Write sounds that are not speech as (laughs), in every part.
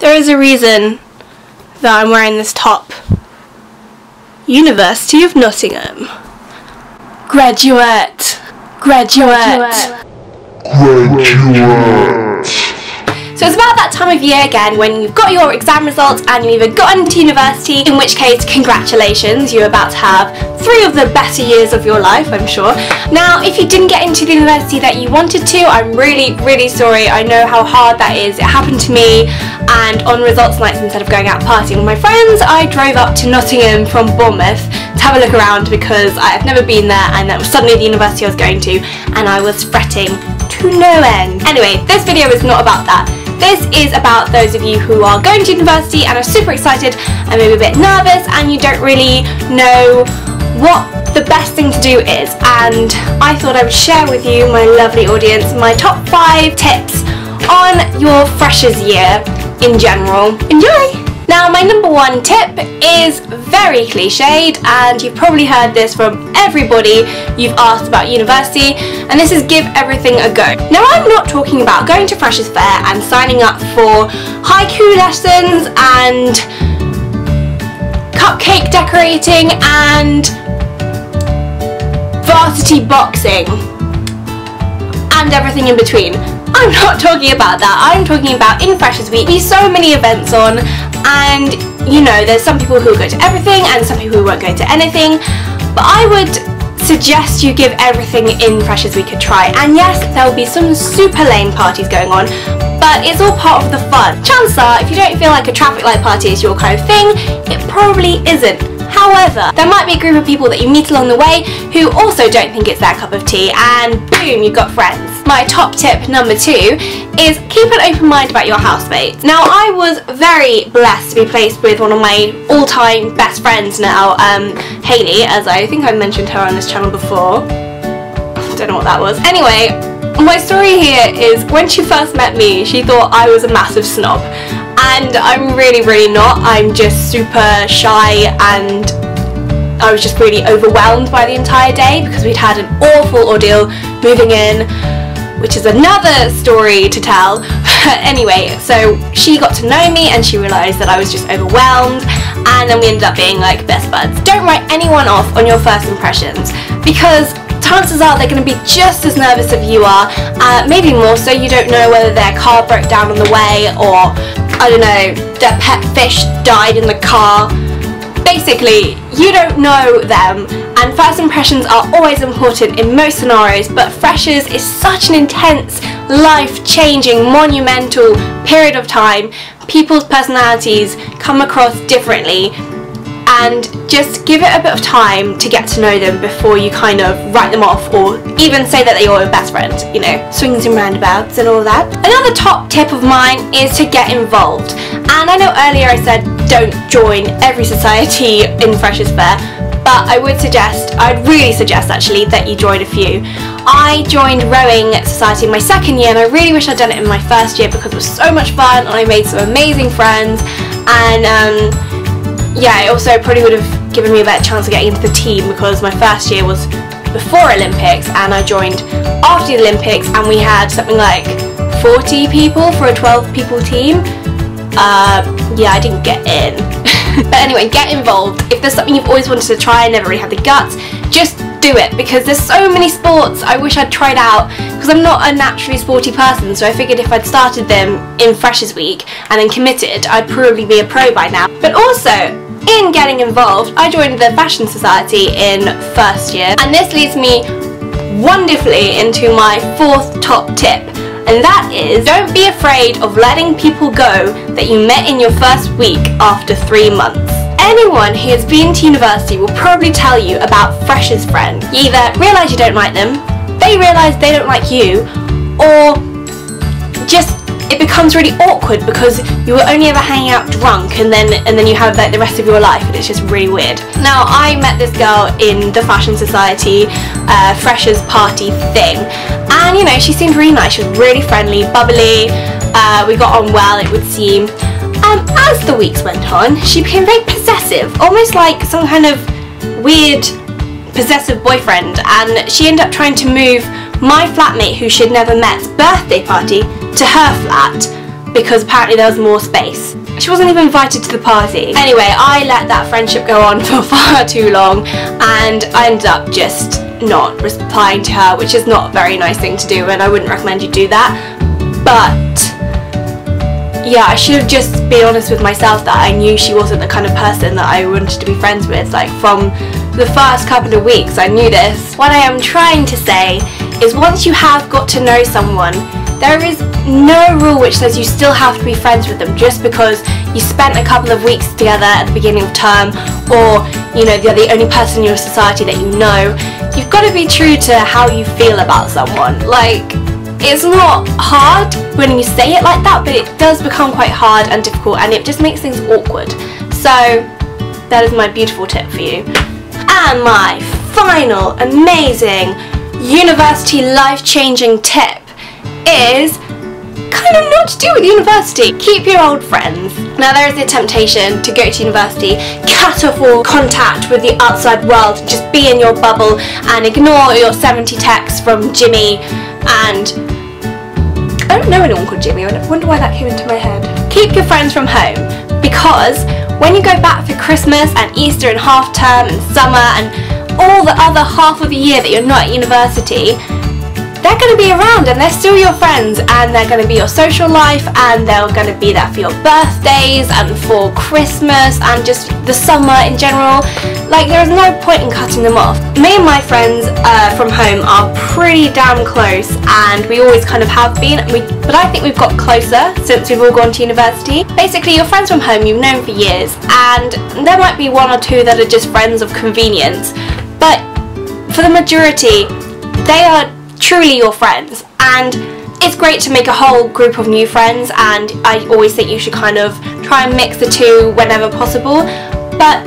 There is a reason that I'm wearing this top. University of Nottingham. Graduate. Graduate. So it's about that time of year again when you've got your exam results and you've either gotten to university, in which case congratulations, you're about to have three of the better years of your life, I'm sure. Now, if you didn't get into the university that you wanted to, I'm really, really sorry. I know how hard that is. It happened to me and on results nights instead of going out partying with my friends, I drove up to Nottingham from Bournemouth to have a look around because I have never been there and that was suddenly the university I was going to and I was fretting to no end. Anyway, this video is not about that. This is about those of you who are going to university and are super excited and maybe a bit nervous and you don't really know what the best thing to do is and I thought I would share with you, my lovely audience, my top 5 tips on your freshers year in general. Enjoy! Now my number one tip is very cliched and you've probably heard this from everybody you've asked about university and this is give everything a go. Now I'm not talking about going to Freshers Fair and signing up for haiku lessons and cupcake decorating and varsity boxing and everything in between. I'm not talking about that. I'm talking about in Freshers Week. There's so many events on and you know there's some people who will go to everything and some people who won't go to anything but I would suggest you give everything in Freshers Week a try and yes there will be some super lame parties going on but it's all part of the fun. Chances are if you don't feel like a traffic light party is your kind of thing it probably isn't. However, there might be a group of people that you meet along the way who also don't think it's their cup of tea and boom, you've got friends. My top tip number two is keep an open mind about your housemates. Now I was very blessed to be placed with one of my all-time best friends now, um, Hayley, as I think I mentioned her on this channel before. Don't know what that was. Anyway, my story here is when she first met me, she thought I was a massive snob and I'm really really not I'm just super shy and I was just really overwhelmed by the entire day because we'd had an awful ordeal moving in which is another story to tell. (laughs) Anyway so she got to know me and she realised that I was just overwhelmed and then we ended up being like best buds. Don't write anyone off on your first impressions because chances are they're going to be just as nervous as you are, uh, maybe more so. You don't know whether their car broke down on the way or I don't know, their pet fish died in the car. Basically, you don't know them and first impressions are always important in most scenarios but freshers is such an intense, life-changing, monumental period of time. People's personalities come across differently and just give it a bit of time to get to know them before you kind of write them off or even say that they are your best friend, you know, swings and roundabouts and all that. Another top tip of mine is to get involved. And I know earlier I said don't join every society in Freshers Fair, but I would suggest, I'd really suggest actually that you join a few. I joined rowing society in my second year and I really wish I'd done it in my first year because it was so much fun and I made some amazing friends and um, yeah, it also probably would have given me a better chance of getting into the team because my first year was before Olympics and I joined after the Olympics and we had something like 40 people for a 12 people team. Uh, yeah, I didn't get in. (laughs) but anyway, get involved. If there's something you've always wanted to try and never really had the guts, just do it because there's so many sports I wish I'd tried out because I'm not a naturally sporty person so I figured if I'd started them in Freshers Week and then committed I'd probably be a pro by now. But also in getting involved I joined the Fashion Society in first year and this leads me wonderfully into my fourth top tip and that is don't be afraid of letting people go that you met in your first week after three months. Anyone who has been to university will probably tell you about Freshers friends. You either realise you don't like them, they realise they don't like you, or just it becomes really awkward because you were only ever hanging out drunk and then and then you have like the rest of your life and it's just really weird. Now I met this girl in the Fashion Society uh, freshers party thing and you know she seemed really nice, she was really friendly, bubbly, uh, we got on well it would seem um, as the weeks went on, she became very possessive, almost like some kind of weird possessive boyfriend, and she ended up trying to move my flatmate, who she'd never met's birthday party, to her flat. because apparently there was more space. She wasn't even invited to the party. Anyway, I let that friendship go on (laughs) for far too long and I ended up just not replying to her, which is not a very nice thing to do and I wouldn't recommend you do that. But yeah, I should have just been honest with myself that I knew she wasn't the kind of person that I wanted to be friends with. Like from the first couple of weeks, I knew this. What I am trying to say is once you have got to know someone, there is no rule which says you still have to be friends with them just because you spent a couple of weeks together at the beginning of term or you know they're the only person in your society that you know. You've got to be true to how you feel about someone. Like it's not hard when you say it like that but it does become quite hard and difficult and it just makes things awkward. So that is my beautiful tip for you. And my final amazing university life-changing tip is kind of not to do with university. Keep your old friends. Now there is the temptation to go to university, cut off all contact with the outside world, just be in your bubble and ignore your 70 texts from Jimmy and I don't know anyone called Jimmy, I wonder why that came into my head. Keep your friends from home because when you go back for Christmas and Easter and half term and summer and all the other half of the year that you're not at university, they're going to be around and they're still your friends and they're going to be your social life and they're going to be there for your birthdays and for Christmas and just the summer in general. Like there is no point in cutting them off. Me and my friends uh, from home are pretty damn close and we always kind of have been, we, but I think we've got closer since we've all gone to university. Basically your friends from home you've known for years and there might be one or two that are just friends of convenience but for the majority they are truly your friends. And it's great to make a whole group of new friends and I always think you should kind of try and mix the two whenever possible. But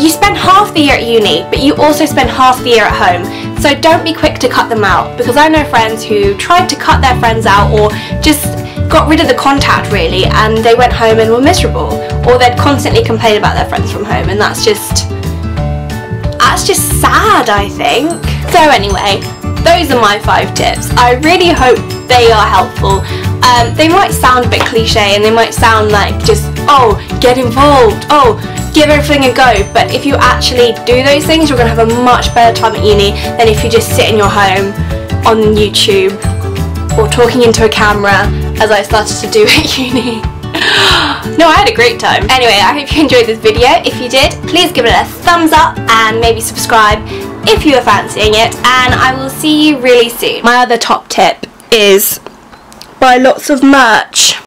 you spend half the year at uni but you also spend half the year at home. So don't be quick to cut them out because I know friends who tried to cut their friends out or just got rid of the contact really and they went home and were miserable. Or they'd constantly complain about their friends from home and that's just that's just sad I think. So anyway, those are my five tips. I really hope they are helpful. Um, they might sound a bit cliche and they might sound like just, oh, get involved, oh, give everything a go. But if you actually do those things, you're going to have a much better time at uni than if you just sit in your home on YouTube or talking into a camera as I started to do (laughs) at uni. No, I had a great time. Anyway, I hope you enjoyed this video. If you did, please give it a thumbs up and maybe subscribe if you are fancying it and I will see you really soon. My other top tip is buy lots of merch.